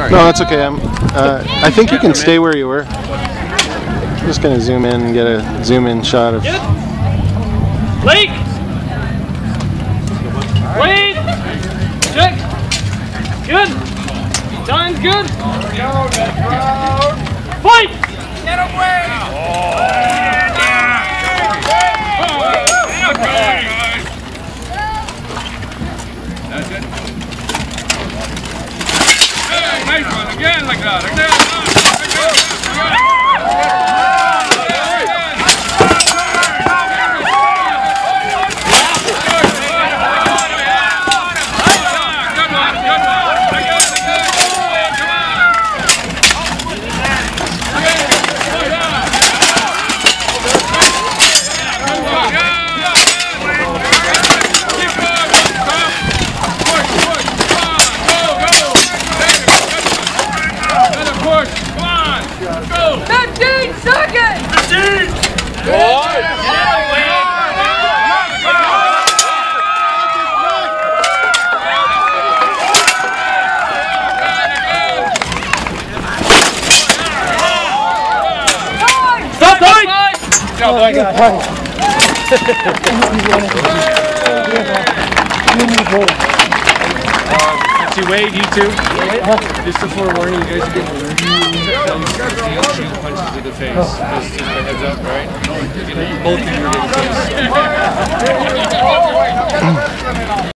sorry. No, that's okay. I'm, uh, I think you can stay where you were. I'm just gonna zoom in and get a zoom in shot of. Lake! Wait! Check! Good! Time's good! Again like that. Again. Good one. Good one. Again. Again. Come on. Push! Come on! Go! 15 seconds! Stop fight! Go, boy. See Wade, you too. Just a forewarning, you guys are getting really steel punches to the face. Just, a heads up, right? Both of you are getting face.